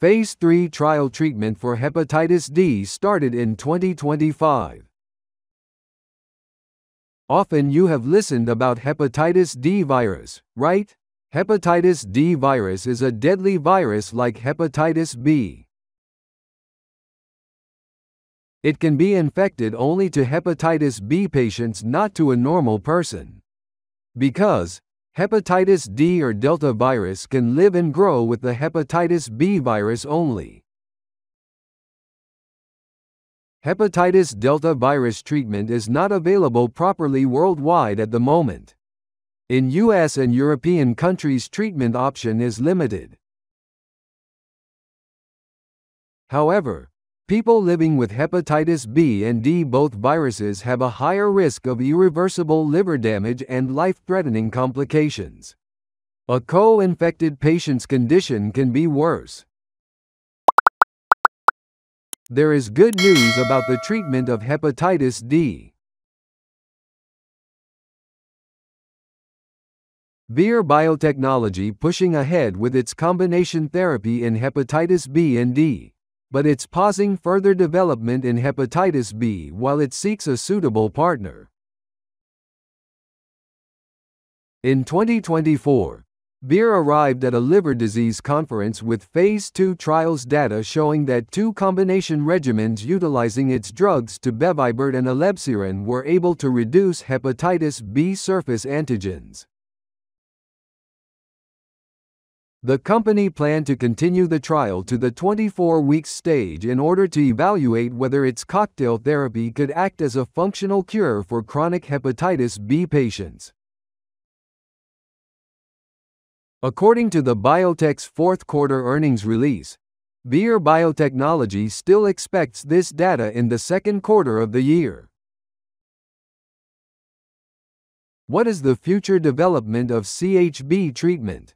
Phase 3 trial treatment for hepatitis D started in 2025. Often you have listened about hepatitis D virus, right? Hepatitis D virus is a deadly virus like hepatitis B. It can be infected only to hepatitis B patients, not to a normal person. Because hepatitis D or Delta virus can live and grow with the hepatitis B virus only. Hepatitis delta virus treatment is not available properly worldwide at the moment. In US and European countries treatment option is limited. However, people living with hepatitis B and D both viruses have a higher risk of irreversible liver damage and life-threatening complications. A co-infected patient's condition can be worse. There is good news about the treatment of hepatitis D. Vir Biotechnology pushing ahead with its combination therapy in hepatitis B and D, but it's pausing further development in hepatitis B while it seeks a suitable partner. In 2024, Vir arrived at a liver disease conference with phase 2 trials data showing that two combination regimens utilizing its drugs tobevibart and elebsiran were able to reduce hepatitis B surface antigens. The company planned to continue the trial to the 24-week stage in order to evaluate whether its cocktail therapy could act as a functional cure for chronic hepatitis B patients. According to the biotech's fourth quarter earnings release, Vir Biotechnology still expects this data in the second quarter of the year. What is the future development of CHB treatment?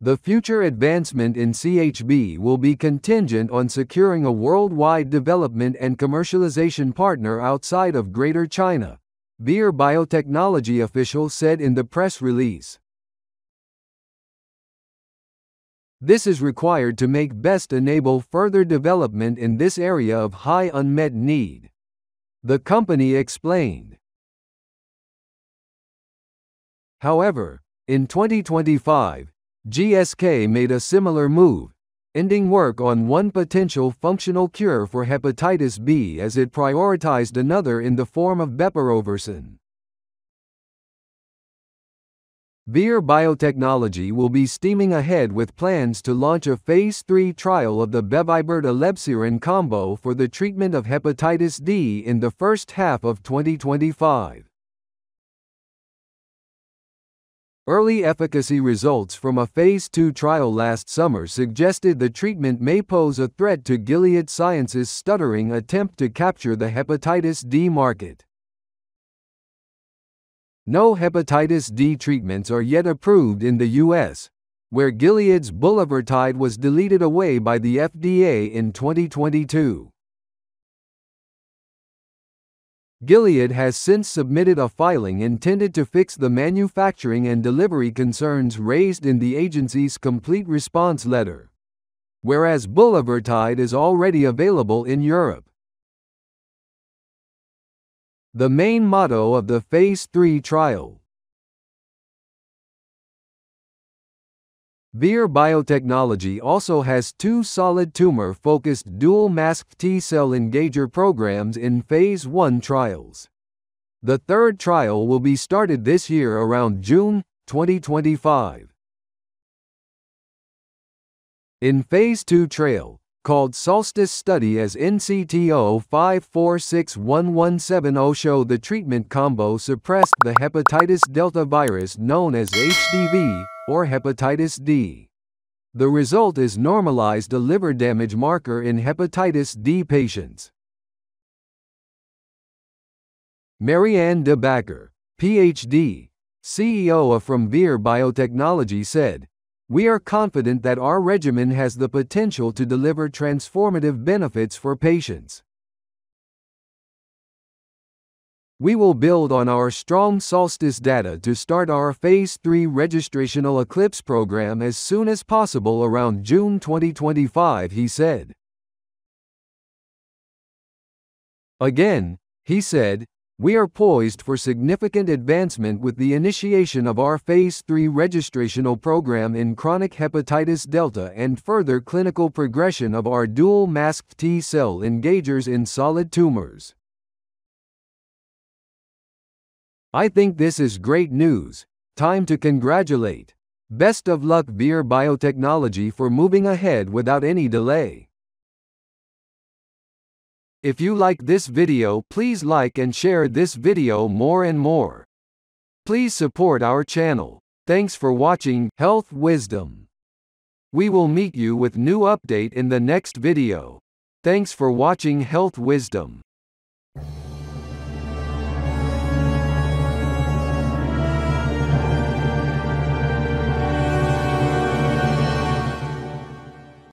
The future advancement in CHB will be contingent on securing a worldwide development and commercialization partner outside of Greater China, Vir Biotechnology official said in the press release. This is required to make best enable further development in this area of high unmet need. The company explained. However, in 2025, GSK made a similar move, ending work on one potential functional cure for hepatitis B as it prioritized another in the form of bepirovirsen. Vir Biotechnology will be steaming ahead with plans to launch a phase 3 trial of tobevibart elebsiran combo for the treatment of hepatitis D in the first half of 2025. Early efficacy results from a phase 2 trial last summer suggested the treatment may pose a threat to Gilead Sciences' stuttering attempt to capture the hepatitis D market. No hepatitis D treatments are yet approved in the US, where Gilead's bulevirtide was deleted away by the FDA in 2022. Gilead has since submitted a filing intended to fix the manufacturing and delivery concerns raised in the agency's complete response letter. Whereas bulevirtide is already available in Europe. The main motto of the Phase 3 trial Vir Biotechnology also has two solid tumor focused dual masked T cell engager programs in Phase 1 trials. The third trial will be started this year around June 2025. In Phase 2 trial, called Solstice Study as NCTO 5461170 show the treatment combo suppressed the hepatitis delta virus known as HDV or hepatitis D. The result is normalized a liver damage marker in hepatitis D patients. Marianne de Backer, PhD, CEO of From Vir Biotechnology said, We are confident that our regimen has the potential to deliver transformative benefits for patients. We will build on our strong solstice data to start our Phase 3 registrational Eclipse program as soon as possible around June 2025, he said. Again, he said, we are poised for significant advancement with the initiation of our Phase 3 registrational program in chronic hepatitis delta and further clinical progression of our dual masked T cell engagers in solid tumors. I think this is great news. Time to congratulate. Best of luck Vir Biotechnology for moving ahead without any delay. If you like this video please like and share this video more and more. Please support our channel. Thanks for watching Health Wisdom. We will meet you with new update in the next video. Thanks for watching Health Wisdom.